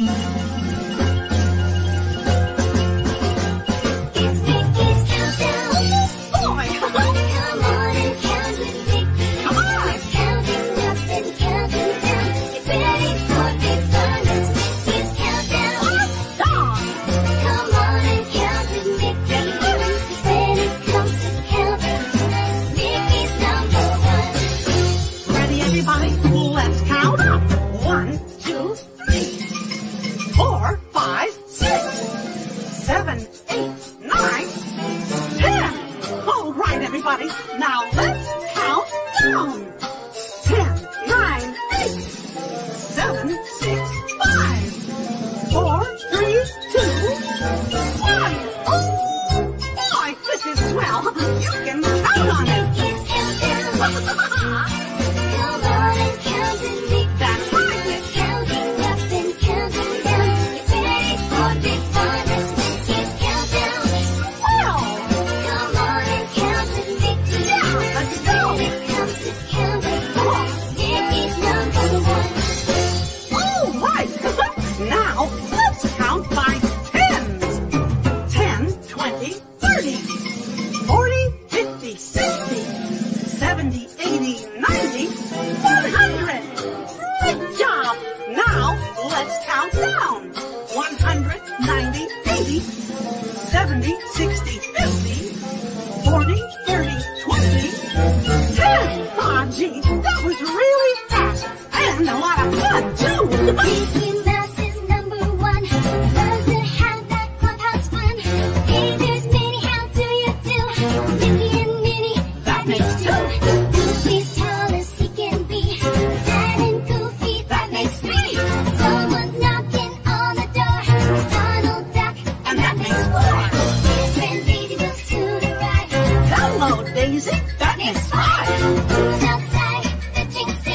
It's Come on and count with Mickey. 70, 80, 90, 100. Good job. Now let's count down. 100, 90, 80, 70, 60, 50, 40, 30, 20, 10. Oh, gee, that was really fast and a lot of fun, too. me. Come on, Daisy. That is fine. Who's outside? The jinx